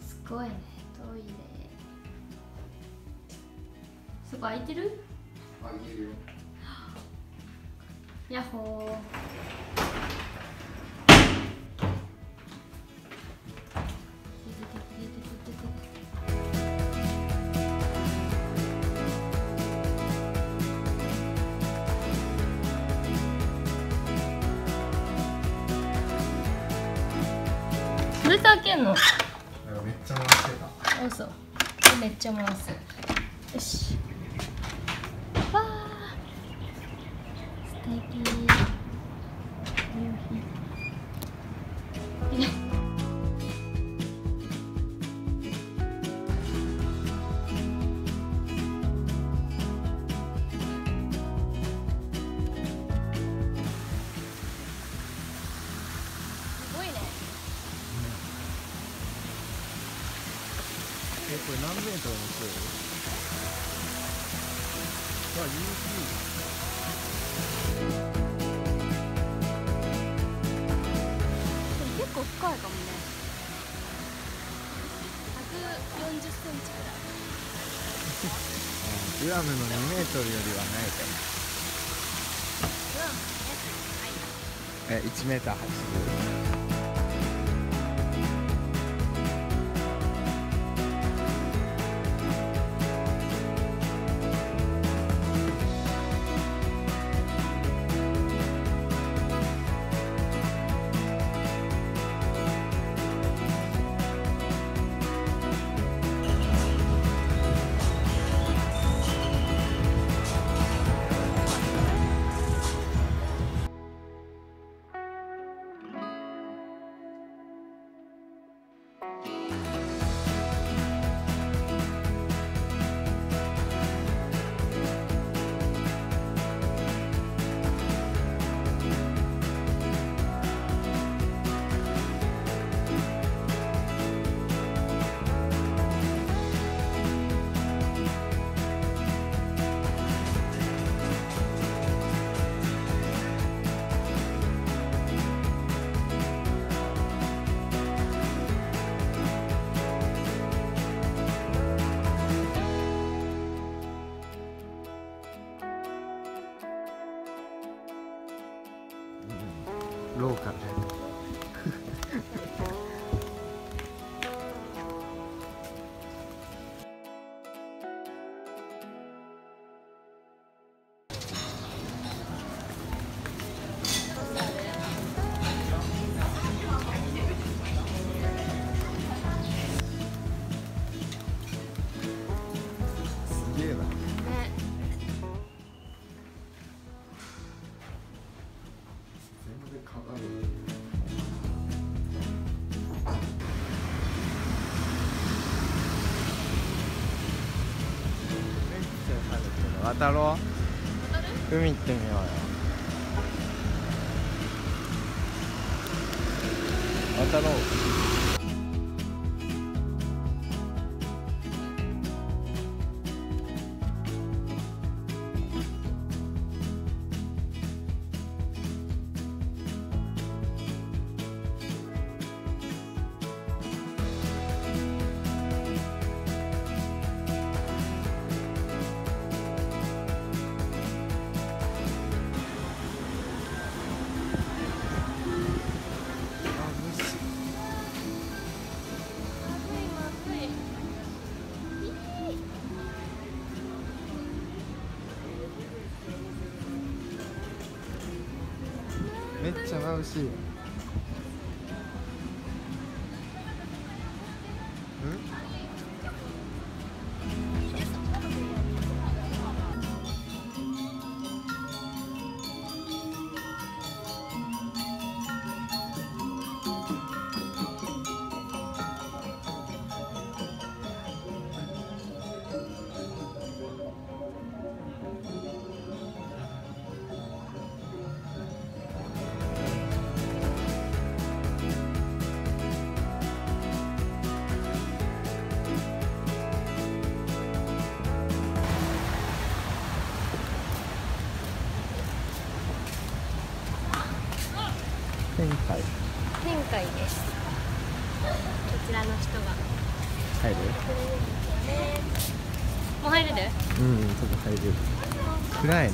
すごいねトイレそこ空いてる？空いてるよ。ヤッホー。どうやって開けんの？めっちゃ回してた。あそうめっちゃ回す。よし。わあ素敵これ何メートルの強いあ結構深いかもね。140センチくらい。グラムの2メートルよりはないかえ1メーター80ローカルで。晴れてる渡ろう海行ってみようよ。渡ろうめっちゃ眩しい天海天海です。こちらの人が。入る？もう入れる？うん多分入れる。暗いね。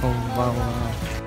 こんばんは